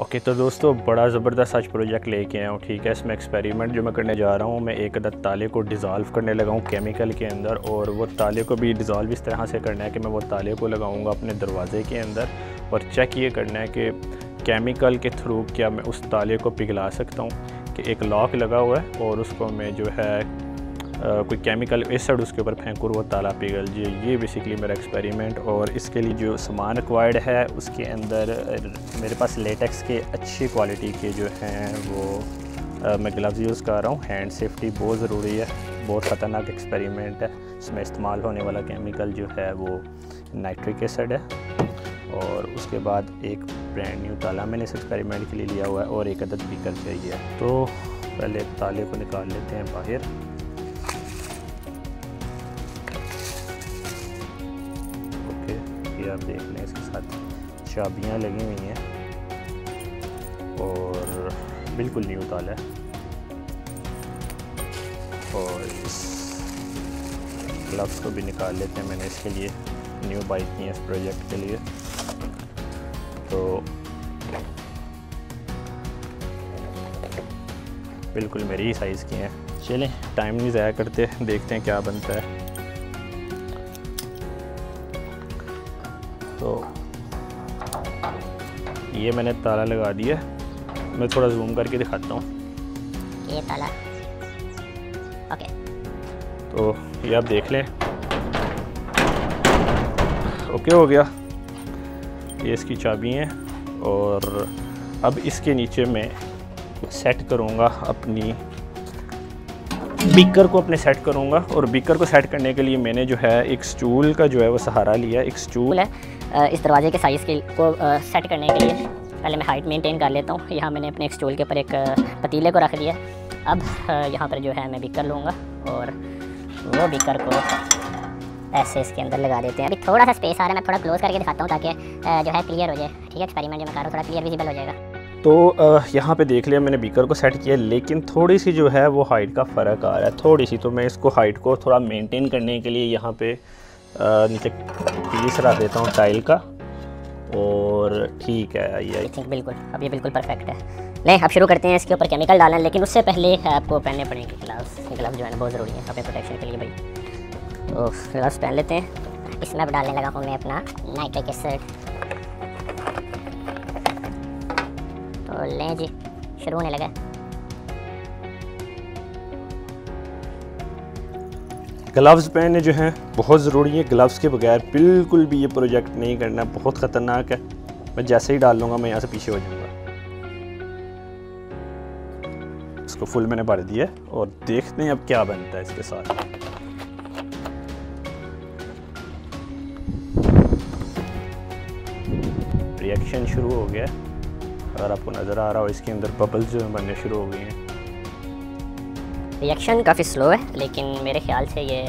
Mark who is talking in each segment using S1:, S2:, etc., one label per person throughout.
S1: Okay तो दोस्तों, बड़ा ज़बरदस्त आज प्रोजेक्ट लेके आया हूँ, ठीक है? इसमें एक्सपेरिमेंट जो मैं करने जा रहा हूँ, मैं एक अदद ताले को डिज़ोल्व करने लगा हूँ केमिकल के अंदर और वो ताले को भी डिज़ोल्व इस तरह से करना है कि मैं वो ताले को लगाऊँगा अपने दरवाज़े के अंदर और चेक ये करना है कि केमिकल के थ्रू क्या मैं उस ताले को पिघला सकता हूँ कि एक लॉक लगा हुआ है और उसको मैं जो है कोई केमिकल एसड उसके ऊपर फेंकूँ वो ताला पिघल जाए ये बेसिकली मेरा एक्सपेरिमेंट और इसके लिए जो सामान रिक्वायर्ड है उसके अंदर मेरे पास लेटेक्स के अच्छी क्वालिटी के जो हैं वो आ, मैं ग्लव्स यूज़ कर रहा हूँ। हैंड सेफ्टी बहुत ज़रूरी है। बहुत ख़तरनाक एक्सपेरिमेंट है। इसमें इस्तेमाल होने वाला केमिकल जो है वो नाइट्रिक एसड है। और उसके बाद एक ब्रांड न्यू ताला मैंने इस एक्सपेरिमेंट के लिए लिया हुआ है और एक अदद बीकर चाहिए। तो पहले ताले को निकाल लेते हैं बाहर। साथ चाबियाँ लगी हुई हैं और बिल्कुल न्यू ताला है। और इस ग्लव्स को भी निकाल लेते हैं मैंने इसके लिए, न्यू बाइक की है इस प्रोजेक्ट के लिए। तो बिल्कुल मेरी ही साइज़ की हैं। चलें टाइम नहीं ज़ाया करते, देखते हैं क्या बनता है। तो ये मैंने ताला लगा दिया मैं थोड़ा जूम करके दिखाता हूँ।
S2: ये ताला। ओके
S1: तो ये आप देख लें। ओके हो गया। ये इसकी चाबी हैं और अब इसके नीचे मैं सेट करूँगा अपनी बीकर को अपने सेट करूँगा और बीकर को सेट करने के लिए मैंने जो है एक स्टूल का जो है वो सहारा लिया एक स्टूल है।
S2: इस दरवाजे के साइज़ के को सेट करने के लिए। पहले मैं हाइट मेंटेन कर लेता हूँ। यहाँ मैंने अपने एक स्टूल के ऊपर एक पतीले को रख दिया अब यहाँ पर जो है मैं बिकर लूँगा और वो बिकर को ऐसे इसके अंदर लगा देते हैं। अभी थोड़ा सा स्पेस आ रहा है, मैं थोड़ा क्लोज करके दिखाता हूँ ताकि जो है क्लियर हो जाए। ठीक है एक्सपेरिमेंट जो मैं कर रहा हूँ, थोड़ा क्लियर विजिबल हो जाएगा।
S1: तो यहाँ पे देख लिया मैंने बीकर को सेट किया, लेकिन थोड़ी सी जो है वो हाइट का फ़र्क आ रहा है। थोड़ी सी तो मैं इसको हाइट को थोड़ा मेंटेन करने के लिए यहाँ पे नीचे पीस रख देता हूँ टाइल का। और ठीक है
S2: आइए ठीक बिल्कुल अब ये बिल्कुल परफेक्ट है। नहीं अब शुरू करते हैं इसके ऊपर केमिकल डालना, लेकिन उससे पहले आपको पहनने पड़ेंगे ग्लव्स ग्लव्स जो है बहुत ज़रूरी है अपने प्रोटेक्शन के लिए भाई। तो ग्लव्स पहन लेते हैं। इसमें अब डालने लगा हूँ मैं अपना नाइट्रिक एसिड तो लें जी, शुरू होने लगा
S1: ग्लव्स पहने जो हैं, बहुत ज़रूरी है ग्लव्स के बगैर बिल्कुल भी ये प्रोजेक्ट नहीं करना बहुत ख़तरनाक है। मैं जैसे ही डाल लूँगा, मैं यहाँ से पीछे हो जाऊँगा। इसको फुल मैंने भर दिया और देखते हैं अब क्या बनता है इसके साथ। रिएक्शन शुरू हो गया अगर आपको नज़र आ रहा हो, इसके अंदर बबल्स जो हैं बनने शुरू हो गए हैं।
S2: रिएक्शन काफ़ी स्लो है, लेकिन मेरे ख्याल से ये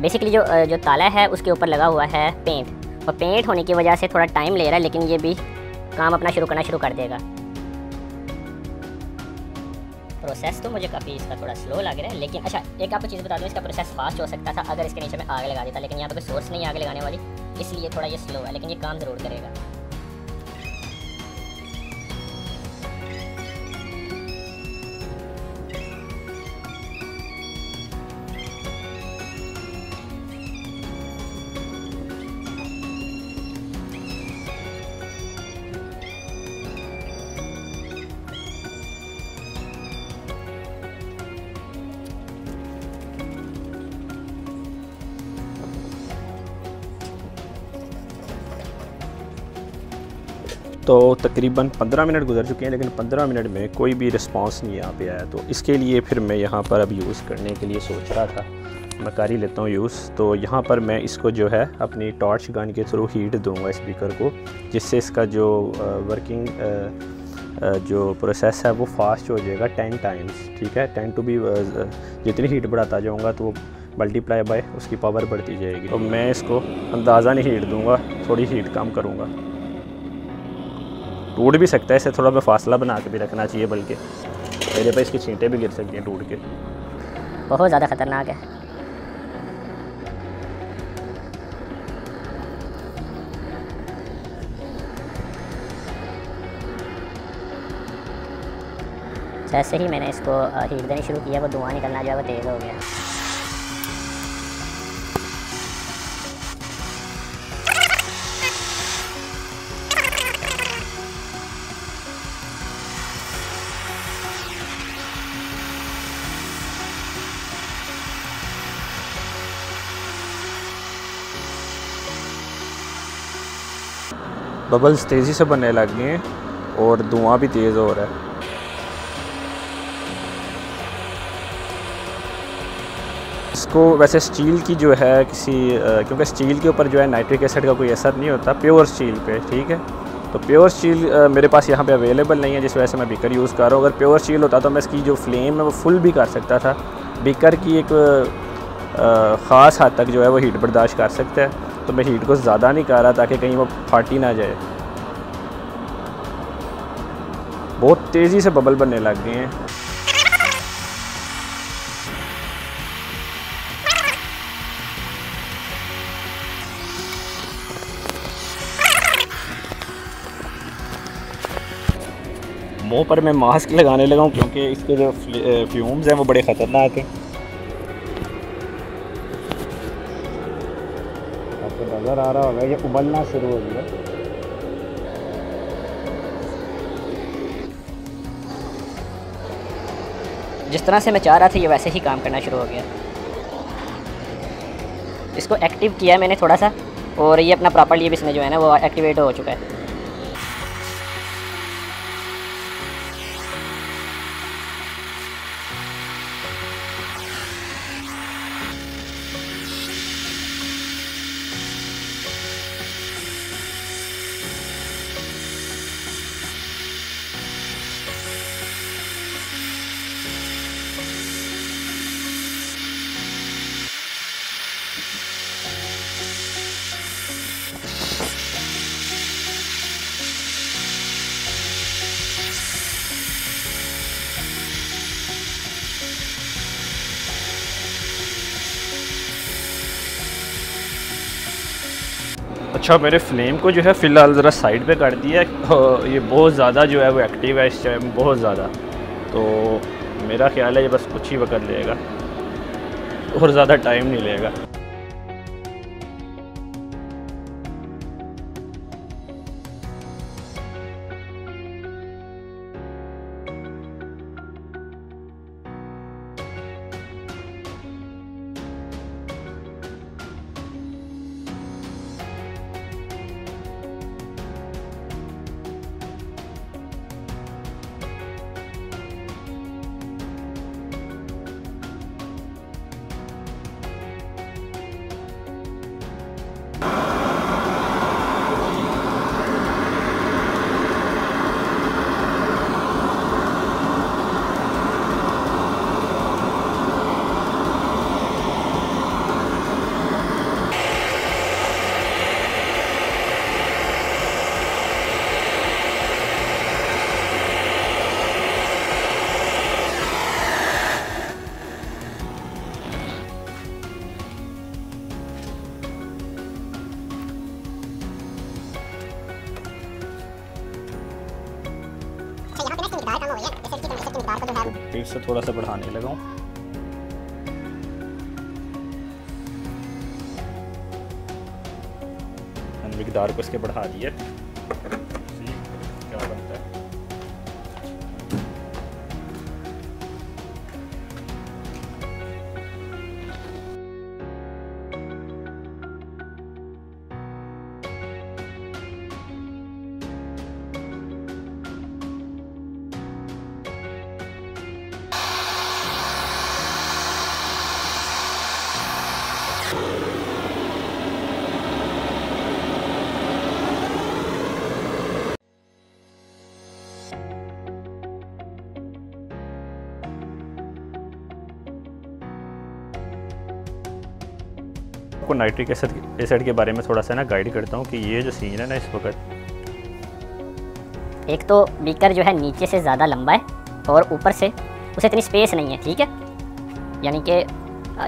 S2: बेसिकली जो जो ताला है, उसके ऊपर लगा हुआ है पेंट और पेंट होने की वजह से थोड़ा टाइम ले रहा है, लेकिन ये भी काम अपना शुरू करना शुरू कर देगा. प्रोसेस तो मुझे काफ़ी इसका थोड़ा स्लो लग रहा है, लेकिन अच्छा एक आपको चीज़ बता दूँ, इसका प्रोसेस फास्ट हो सकता था, अगर इसके नीचे में आग लगा देता, लेकिन यहाँ पर कोई सोर्स नहीं आग लगाने वाली, इसलिए थोड़ा ये स्लो है, लेकिन ये काम ज़रूर करेगा.
S1: तो तकरीबन 15 मिनट गुजर चुके हैं, लेकिन 15 मिनट में कोई भी रिस्पांस नहीं यहाँ पे आया तो इसके लिए फिर मैं यहाँ पर अब यूज़ करने के लिए सोच रहा था। मैं कर ही लेता हूँ यूज़ तो यहाँ पर मैं इसको जो है अपनी टॉर्च गन के थ्रू हीट दूँगा स्पीकर को, जिससे इसका जो वर्किंग जो प्रोसेस है वो फास्ट हो जाएगा टेन टाइम्स ठीक है? टेन टू बी जितनी हीट बढ़ाता जाऊँगा तो मल्टीप्लाई बाय उसकी पावर बढ़ती जाएगी। तो मैं इसको अंदाज़ा नहीं हीट दूँगा, थोड़ी हीट कम करूँगा। टूट भी सकता है, इसे थोड़ा मैं फासला बना के भी रखना चाहिए, बल्कि मेरे पर इसकी छीटें भी गिर सकती हैं टूट के।
S2: बहुत ज़्यादा ख़तरनाक है। जैसे ही मैंने इसको हीट देनी शुरू किया वो धुआँ निकलना जो है वो तेज़ हो गया।
S1: बबल्स तेज़ी से बनने लग गए हैं और धुआँ भी तेज़ हो रहा है। इसको वैसे स्टील की जो है किसी क्योंकि स्टील के ऊपर जो है नाइट्रिक एसिड का कोई असर नहीं होता, प्योर स्टील पे, ठीक है? तो प्योर स्टील मेरे पास यहाँ पे अवेलेबल नहीं है, जिस वजह से मैं बीकर यूज़ कर रहा हूँ। अगर प्योर स्टील होता तो मैं इसकी जो फ्लेम है वो फुल भी कर सकता था। बीकर की एक ख़ास हद तक जो है वो हीट बर्दाश्त कर सकता है। तो मैं हीट को ज़्यादा नहीं कर रहा ताकि कहीं वो फाटी ना जाए। बहुत तेज़ी से बबल बनने लग गए हैं। मुँह पर मैं मास्क लगाने लगा हूँ क्योंकि इसके जो फ्यूम्स हैं वो बड़े ख़तरनाक हैं। नज़र आ रहा होगा, ये उबलना शुरू हो गया।
S2: जिस तरह से मैं चाह रहा था, ये वैसे ही काम करना शुरू हो गया। इसको एक्टिव किया मैंने थोड़ा सा, और ये अपना प्रॉपरली भी इसमें जो है ना, वो एक्टिवेट हो चुका है।
S1: अच्छा मेरे फ्लेम को जो है फ़िलहाल ज़रा साइड पे कर दिया ये बहुत ज़्यादा जो है वो एक्टिव है इस टाइम बहुत ज़्यादा। तो मेरा ख्याल है ये बस कुछ ही वक्त लेगा और ज़्यादा टाइम नहीं लेगा। से थोड़ा सा बढ़ाने लगा हूँ। मकदार को इसके बढ़ा दिए आपको नाइट्रिक एसिड एसिड के बारे में थोड़ा सा ना गाइड करता हूँ कि ये जो सीन है ना इस वक्त
S2: एक तो बीकर जो है नीचे से ज़्यादा लंबा है और ऊपर से उसे इतनी स्पेस नहीं है ठीक है? यानी कि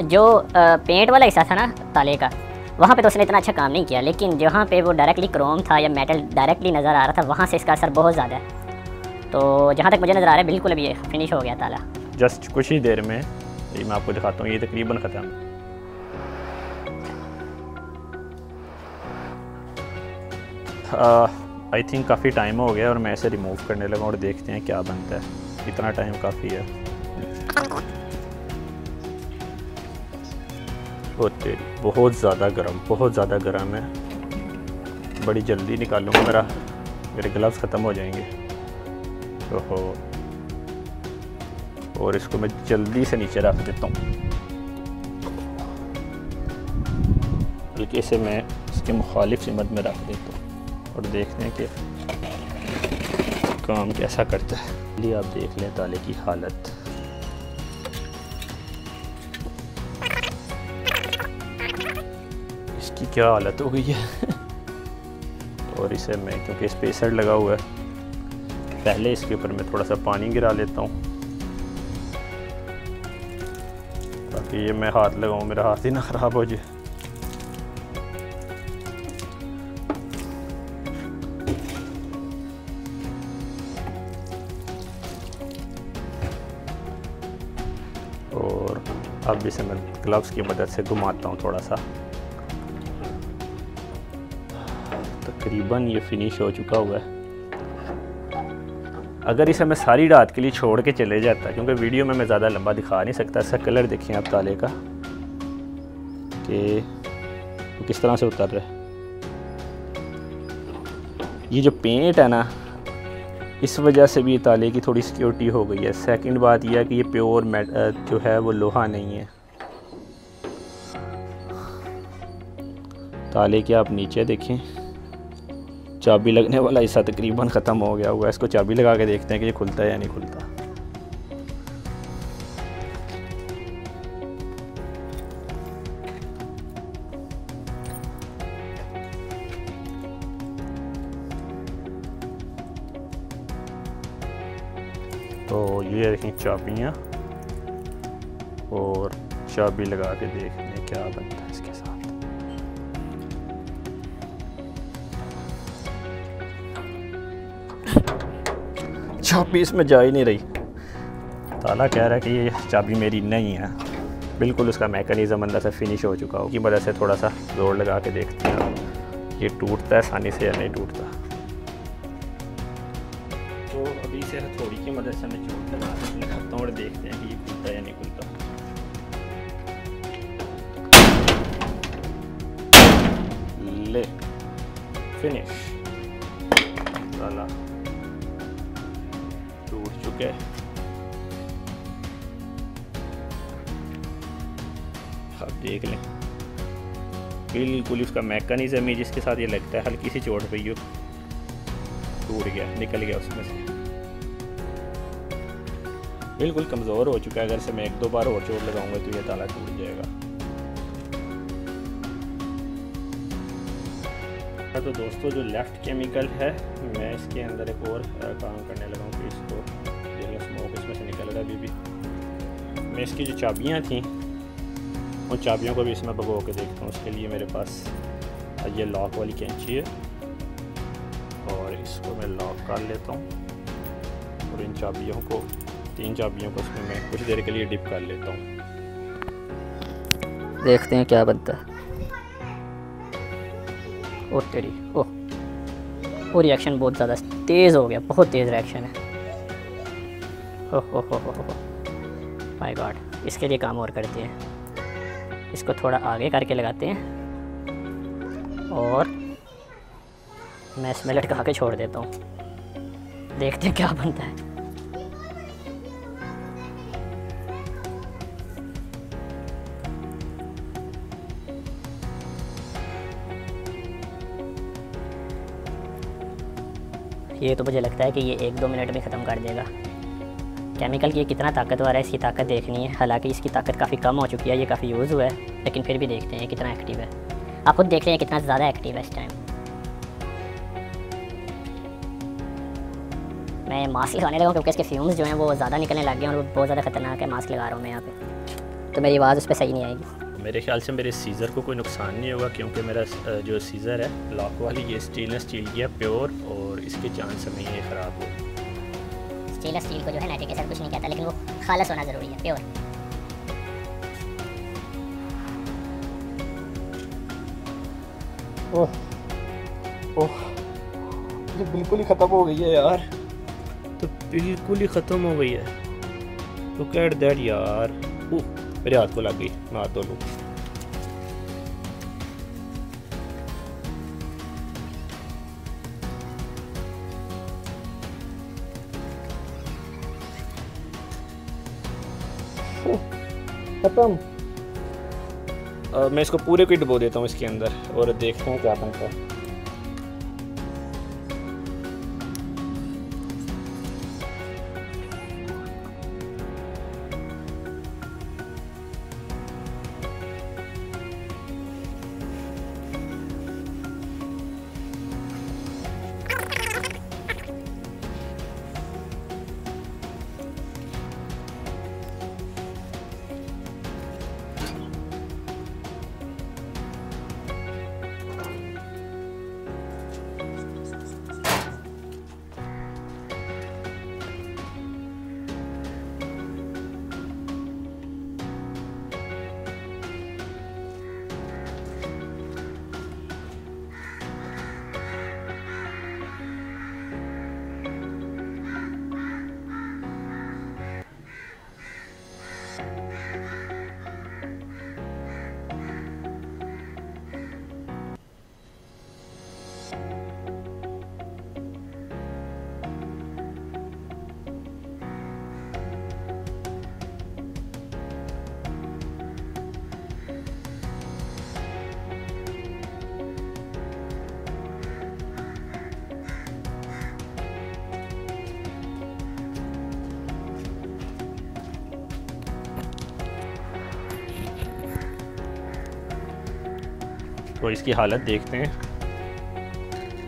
S2: जो पेंट वाला हिस्सा था ना ताले का वहाँ पे तो उसने इतना अच्छा काम नहीं किया लेकिन जहाँ पे वो डायरेक्टली क्रोम था या मेटल डायरेक्टली नज़र आ रहा था वहाँ से इसका असर बहुत ज़्यादा है। तो जहाँ तक मुझे नज़र आ रहा है बिल्कुल अभी ये फिनिश हो गया ताला।
S1: जस्ट कुछ ही देर में ये मैं आपको दिखाता हूँ ये तकरीबन ख़त्म। आई थिंक काफ़ी टाइम हो गया और मैं इसे रिमूव करने लगा और देखते हैं क्या बनता है। इतना टाइम काफ़ी है। तेरी बहुत ज़्यादा गर्म, बहुत ज़्यादा गर्म है। बड़ी जल्दी निकालूँगा मेरा, मेरे ग्लव्स ख़त्म हो जाएँगे। ओहो। और इसको मैं जल्दी से नीचे रख देता हूँ। बल्कि इसे मैं इसके मुखालिफ सिमत में रख देता हूँ। और देखते हैं कि काम कैसा करता है। चलिए आप देख लें ताले की हालत। इसकी क्या हालत हो गई है? और इसे मैं, क्योंकि स्पेसर लगा हुआ है, पहले इसके ऊपर मैं थोड़ा सा पानी गिरा लेता हूँ। ताकि ये मैं हाथ लगाऊँ, मेरा हाथ ही ना ख़राब हो जाए। और अब इसे मैं ग्लव्स की मदद से घुमाता हूँ थोड़ा सा। तकरीबन ये फिनिश हो चुका हुआ है। अगर इसे मैं सारी रात के लिए छोड़ के चले जाता, क्योंकि वीडियो में मैं ज़्यादा लंबा दिखा नहीं सकता, इसका कलर देखें आप ताले का, कि तो किस तरह से उतर रहा है। ये जो पेंट है ना इस वजह से भी ये ताले की थोड़ी सिक्योरिटी हो गई है। सेकंड बात यह है कि ये प्योर मेट जो है वो लोहा नहीं है। ताले के आप नीचे देखें? चाबी लगने वाला हिस्सा तकरीबन ख़त्म हो गया हुआ है इसको चाबी लगा के देखते हैं कि ये खुलता है या नहीं खुलता। ये रखी चाबियाँ और चाबी लगा के देखते हैं क्या बनता है इसके साथ। चाबी इसमें जा ही नहीं रही। ताला कह रहा है कि ये चाबी मेरी नहीं है। बिल्कुल उसका मैकेनिज़्म अंदर से फिनिश हो चुका हो की वजह से थोड़ा सा ज़ोर लगा के देखते हैं ये टूटता है आसानी से या नहीं टूटता। तो अभी से हथौड़ी की मदद से मैं चोट लगाता हूँ और देखते हैं कि ये खुलता है या नहीं खुलता। ले फिनिश ताला चुके। आप देख लें। बिल्कुल उसका मैकेनिज्म ही जिसके साथ ये लगता है, हल्की सी चोट पई हो। टूट गया, निकल गया उसमें से। बिल्कुल कमज़ोर हो चुका है। अगर से मैं एक दो बार और चोट लगाऊँगा तो ये ताला टूट जाएगा। तो दोस्तों, जो लेफ़्ट केमिकल है, मैं इसके अंदर एक और काम करने लगा हूँ कि इसको स्मोक इसमें से निकल रहा है अभी भी। मैं इसकी जो चाबियाँ थी, उन चाबियों को भी इसमें भगो के देखता हूँ। उसके लिए मेरे पास ये लॉक वाली कैंची है। और इसको मैं लॉक कर लेता हूँ और इन चाबियों को तीन चाबियों को इसमें मैं कुछ देर के लिए डिप कर लेता हूँ।
S2: देखते हैं क्या बनता है। ओ तेरी ओह वो रिएक्शन बहुत ज़्यादा तेज़ हो गया, बहुत तेज़ रिएक्शन हो। माय गॉड इसके लिए काम और करते हैं। इसको थोड़ा आगे करके लगाते हैं। और मैं इसमें लटका के छोड़ देता हूँ। देखते हैं क्या बनता है। ये तो मुझे लगता है कि ये एक दो मिनट में ख़त्म कर देगा। केमिकल की कितना ताकतवर है, इसकी ताकत देखनी है। हालाँकि इसकी ताकत काफ़ी कम हो चुकी है, ये काफ़ी यूज़ हुआ है, लेकिन फिर भी देखते हैं कितना एक्टिव है। आप खुद देख रहे हैं कितना ज़्यादा एक्टिव है इस टाइम मैं मास्क लगाने लगा क्योंकि इसके फ्यूम्स जो हैं वो ज़्यादा निकलने लग गए और वो बहुत ज़्यादा खतरनाक है मास्क लगा रहा हूँ मैं यहाँ पे। तो मेरी आवाज़ उस पर सही नहीं आएगी।
S1: मेरे ख्याल से मेरे सीज़र को कोई नुकसान नहीं होगा क्योंकि मेरा जो सीज़र है लॉक वाली ये स्टेनलेस स्टील की है प्योर और इसके चांस में ये ख़राब हो
S2: स्टेनलेस स्टील को जो है नाइट्रिक एसिड कुछ नहीं कहता लेकिन वो खालस होना ज़रूरी है प्योर
S1: ओह ओह ये बिल्कुल ही ख़त्म हो गई है यार। तो बिल्कुल ही ख़त्म हो गई है। तो कैट दैट यार। मेरे हाथ को लग गई मैं हाथ धो लूँ खत्म मैं इसको पूरे को डुबो देता हूँ इसके अंदर और देखते हैं क्या बनता है। तो इसकी हालत देखते हैं।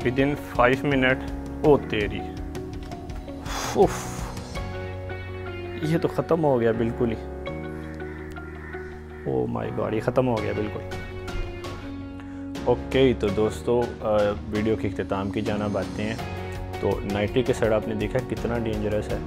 S1: विद इन फाइव मिनट ओ तेरी। उफ, ये तो ख़त्म हो गया बिल्कुल ही। ओ माय गॉड ये ख़त्म हो गया बिल्कुल। ओके तो दोस्तों वीडियो के अख्ताम की जाना बातें हैं। तो नाइट्रिक एसिड आपने देखा कितना डेंजरस है?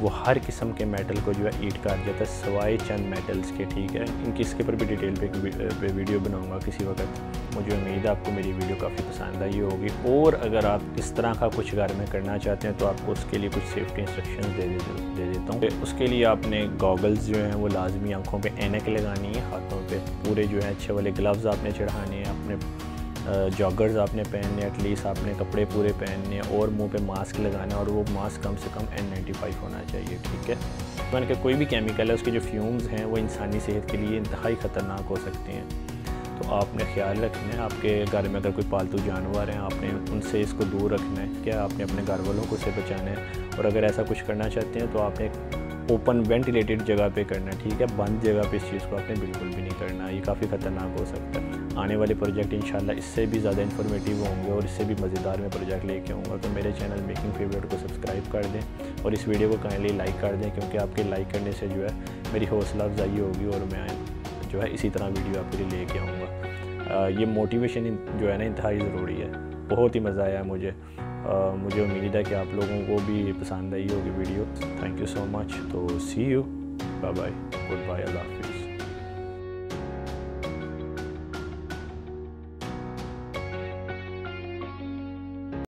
S1: वो हर किस्म के मेटल को जो है ईट कर देता है सवाए चंद मेटल्स के ठीक है? इनकी इसके ऊपर भी डिटेल पे, वीडियो बनाऊँगा किसी वक्त। मुझे उम्मीद है आपको मेरी वीडियो काफ़ी पसंद आई होगी। और अगर आप इस तरह का कुछ घर में करना चाहते हैं तो आपको उसके लिए कुछ सेफ्टी इंस्ट्रक्शन दे दे, दे देता हूँ। उसके लिए आपने गॉगल्स जो हैं वो लाजमी आँखों पर एनक लगानी है हाथों पर पूरे जो है अच्छे वाले ग्लव्स आपने चढ़ाने हैं अपने जॉगर्स आपने पहनने एटलीस्ट आपने कपड़े पूरे पहनने और मुँह पे मास्क लगाना और वो मास्क कम से कम एन नाइन्टी फाइव होना चाहिए, ठीक है? मैंने कहा कोई भी केमिकल है, उसके जो फ्यूम्स हैं, वो इंसानी सेहत के लिए इंतहाई ख़तरनाक हो सकते हैं। तो आपने ख्याल रखना है, आपके घर में अगर कोई पालतू जानवर हैं, आपने उनसे इसको दूर रखना है, क्या आपने अपने घर वालों को से बचाना है? और अगर ऐसा कुछ करना चाहते हैं तो आपने ओपन वेंटिलेटेड जगह पे करना है ठीक है? बंद जगह पे इस चीज़ को आपने बिल्कुल भी नहीं करना। ये काफ़ी ख़तरनाक हो सकता है। आने वाले प्रोजेक्ट इंशाल्लाह इससे भी ज़्यादा इन्फॉर्मेटिव होंगे और इससे भी मज़ेदार में प्रोजेक्ट लेके आऊँगा। तो मेरे चैनल मेकिंग फेवरेट को सब्सक्राइब कर दें और इस वीडियो को काइंडली लाइक कर दें क्योंकि आपके लाइक करने से जो है मेरी हौसला अफजाई होगी और मैं जो है इसी तरह वीडियो आपके लिए लेके आऊँगा। ये मोटिवेशन जो है ना, इंतहाई ज़रूरी है। बहुत ही मज़ा आया मुझे। मुझे उम्मीद है कि आप लोगों को भी पसंद आई होगी video. Thank you so much तो see you bye bye goodbye Allah